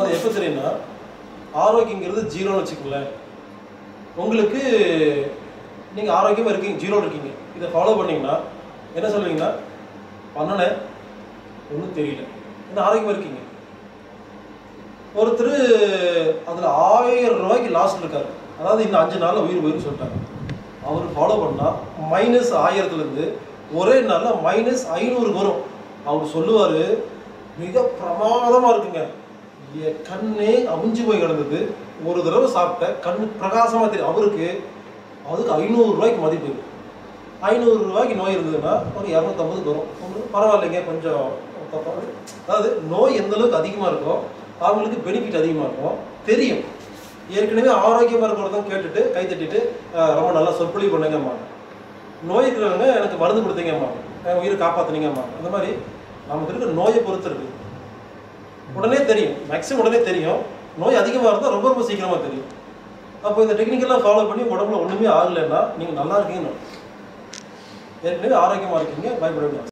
அது எப்போ தெரியும்னா ஆரோக்கியங்கிறது ஜீரோன்னு வச்சுக்கோங்களேன். உங்களுக்கு நீங்கள் ஆரோக்கியமாக இருக்கீங்க ஜீரோ இருக்கீங்க. இதை ஃபாலோ பண்ணீங்கன்னா என்ன சொல்லுவீங்கன்னா பண்ணனேன் ஒன்றும் தெரியல. என்ன ஆரோக்கியமாக இருக்கீங்க? ஒருத்தர் அதில் ஆயிரம் ரூபாய்க்கு லாஸ்ட் இருக்காரு. அதாவது இன்னும் அஞ்சு நாளில் உயிர் உயிர் சொல்லிட்டாங்க. அவர் ஃபாலோ பண்ணால் மைனஸ் ஆயிரத்துலேருந்து ஒரே நாளில் மைனஸ் ஐநூறு வரும். அவர் சொல்லுவார் மிக பிரமாதமாக இருக்குங்க. கண்ணே அவிஞ்சு போய் கிடந்தது. ஒரு தடவை சாப்பிட்ட கண் பிரகாசமாக தெரியும் அவருக்கு அதுக்கு ஐநூறுரூவாய்க்கு மதிப்பு. ஐநூறு ரூபாய்க்கு நோய் இருந்ததுன்னா ஒரு இரநூத்தம்பதுக்கு வரும். ஒன்று பரவாயில்லைங்க கொஞ்சம் அதாவது நோய் எந்த அளவுக்கு அதிகமாக இருக்கோ அவங்களுக்கு பெனிஃபிட் அதிகமாக இருக்கும் தெரியும். ஏற்கனவே ஆரோக்கியமாக இருக்கிறதும் கேட்டுட்டு கை தட்டிட்டு ரொம்ப நல்லா சொற்பொழி பண்ணுங்கம்மா. நோய் இருக்கிறவங்க எனக்கு மருந்து கொடுத்தீங்கம்மா. என் உயிரை காப்பாற்றுனீங்கம்மா அந்த மாதிரி நமக்கு இருக்கிற நோயை பொறுத்து இருக்குது உடனே தெரியும். மேக்ஸிமம் உடனே தெரியும். நோய் அதிகமாக இருந்தால் ரொம்ப ரொம்ப சீக்கிரமாக தெரியும். அப்போ இந்த டெக்னிக்கெல்லாம் ஃபாலோ பண்ணி உடம்புல ஒன்றுமே ஆகலைன்னா நீங்கள் நல்லா இருக்கீங்கன்னு ஏற்கனவே ஆரோக்கியமாக இருக்கீங்க பயப்பட